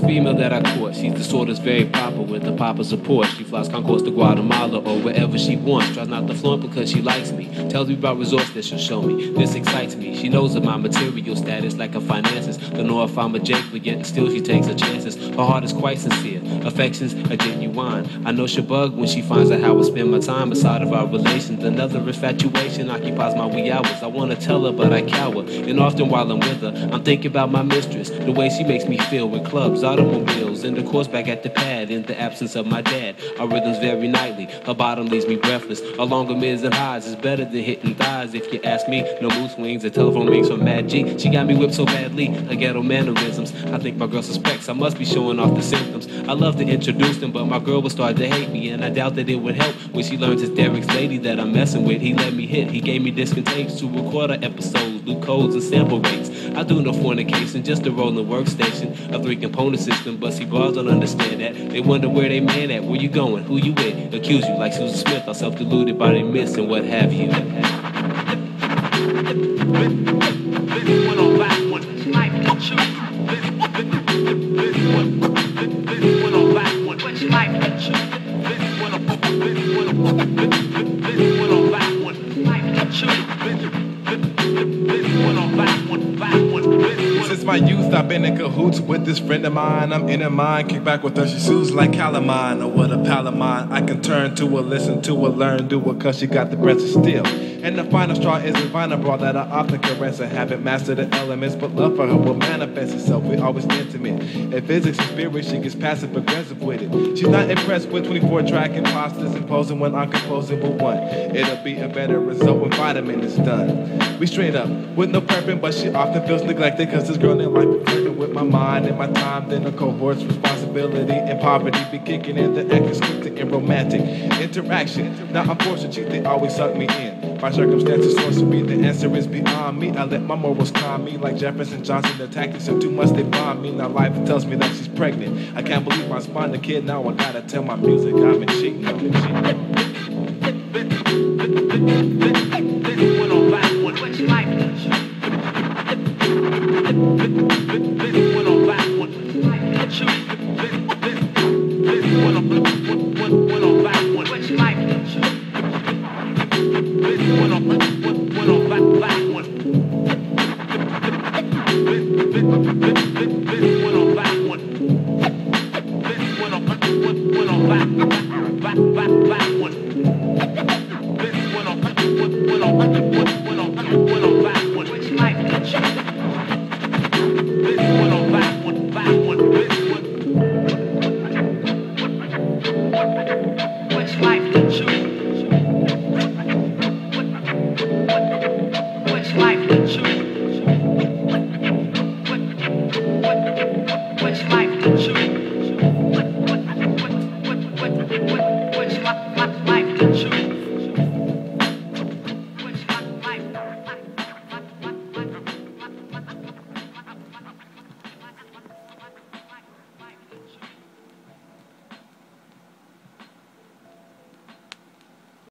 female that I court. She's that's very proper with the proper support. She flies Concorde to Guatemala or wherever she wants. Tries not to flaunt because she likes me. Tells me about resorts that she'll show me. This excites me. She knows of my material status, like her finances. Don't know if I'm a Jake, but yet still she takes her chances. Her heart is quite sincere. Affections are genuine. I know she'll bug when she finds out how I spend my time beside of our relations. Another infatuation occupies my wee hours. I wanna tell her, but I cower. And often while I'm with her, I'm thinking about my mistress. The way she makes me feel in with clubs, automobiles, and the course back at the pad. In the absence of my dad, our rhythms vary nightly. Her bottom leaves me breathless. Along with mids and highs is better than hitting thighs. If you ask me, no moose wings, the telephone rings from Mad G. She got me whipped so badly, her ghetto mannerisms. I think my girl suspects I must be showing off the symptoms. I love to introduce them, but my girl will start to hate me, and I doubt that it would help when she learns it's Derek's lady that I'm messing with. He let me hit, he gave me disc and tapes to record our episodes, loop codes and sample rates. I do no fornication, just a rolling workstation, a three component system, but see bars don't understand that. They wonder where they man at, where you going, who you with, accuse you like Susan Smith or self deluded by their myths and what have you. Since my youth, I've been in cahoots with this friend of mine. I'm in her mind, kick back with her. She soothes like calamine, or what a pal of mine. I can turn to her, listen to her, learn, do her, cause she got the breath of steel. And the final straw is the vinyl bra that I often caress. I haven't mastered the elements, but love for her will manifest itself. We're always intimate. In physics and spirit, she gets passive aggressive with it. She's not impressed with 24 track imposters imposing when I'm composing with one. It'll be a better result when vitamin is done. We straight up with no prepping, but she often feels neglected because this girl in life is flirting with my mind and my time. Then the cohort's responsibility and poverty be kicking in the exquisite and romantic interaction. Now unfortunately, they always suck me in. My circumstances sorcery, the answer is beyond me. I let my morals calm me like Jefferson Johnson. The tactics too much, they bomb me. Now life tells me that she's pregnant. I can't believe I spawned a kid. Now I gotta tell my music I've been cheating. I've been cheating. This one on, put, put, put on, put, put.